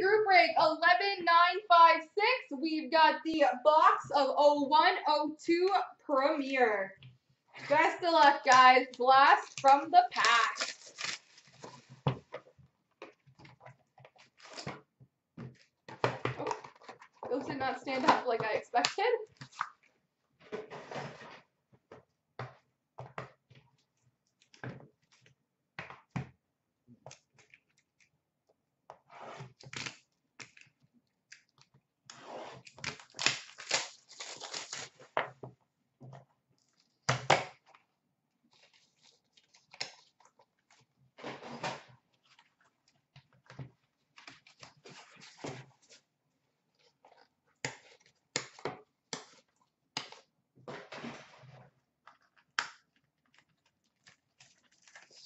Group break 11956. We've got the box of 0102 Premier. Best of luck, guys. Blast from the pack. Oh, those did not stand up like I expected.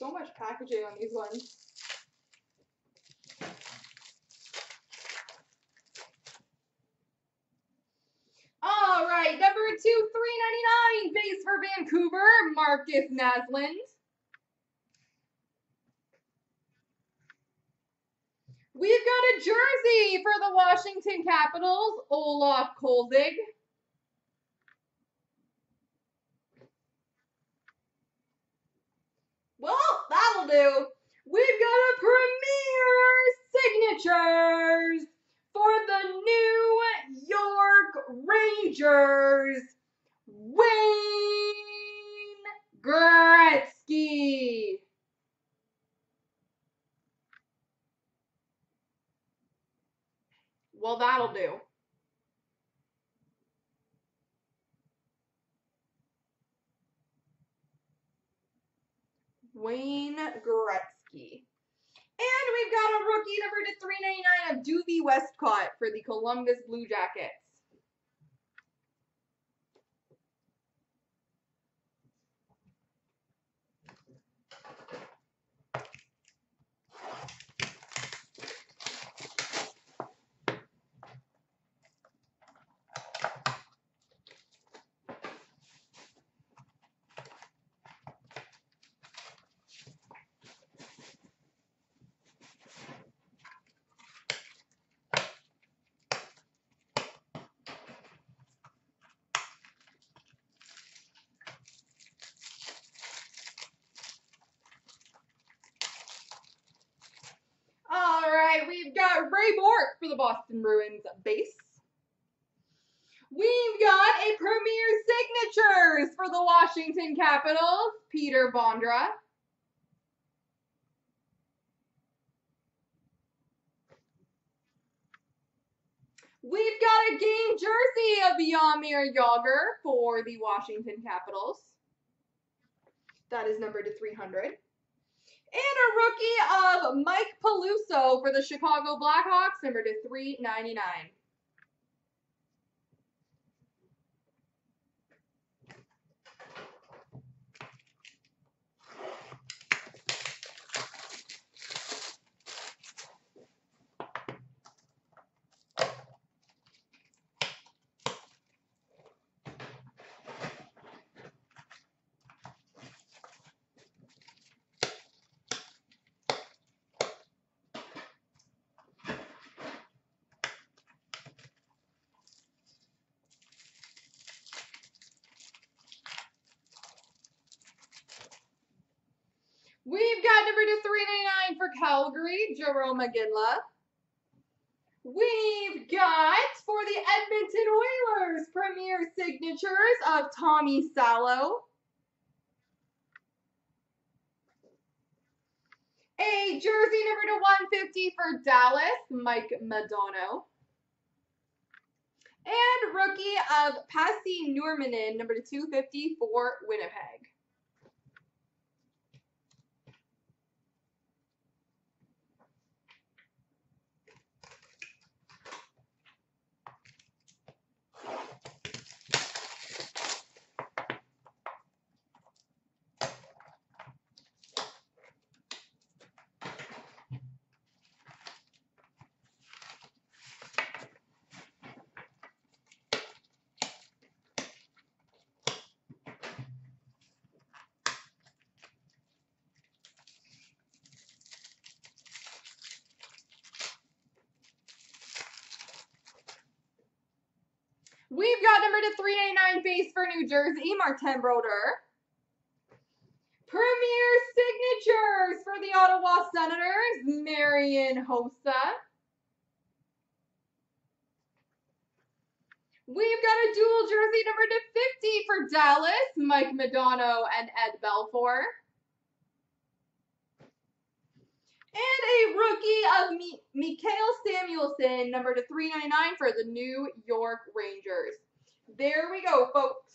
So much packaging on these ones. All right, number two, three ninety nine, base for Vancouver, Markus Naslund. We've got a jersey for the Washington Capitals, Olaf Kolzig. Well, that'll do. We've got a Premier Signatures for the New York Rangers, Wayne Gretzky. Well, that'll do. Wayne Gretzky. And we've got a rookie number to 399 of Duvie Westcott for the Columbus Blue Jackets. All right, we've got For the Boston Bruins base. We've got a Premier Signatures for the Washington Capitals, Peter Bondra. We've got a game jersey of Jaromir Jagr for the Washington Capitals. That is numbered to 300. And a rookie of Mike Peluso for the Chicago Blackhawks, number to 399. Number to 399 for Calgary, Jarome Iginla. We've got for the Edmonton Oilers Premier Signatures of Tommy Salo. A jersey number to 150 for Dallas, Mike Modano. And rookie of Pasi Nurminen, number to 250 for Winnipeg. To 399 base for New Jersey, Martin Brodeur. Premier signatures for the Ottawa Senators, Marian Hossa. We've got a dual jersey number to 50 for Dallas, Mike Modano and Ed Belfour. And a rookie of Mi- Mikael Samuelsson, number to 399 for the New York Rangers. There we go, folks.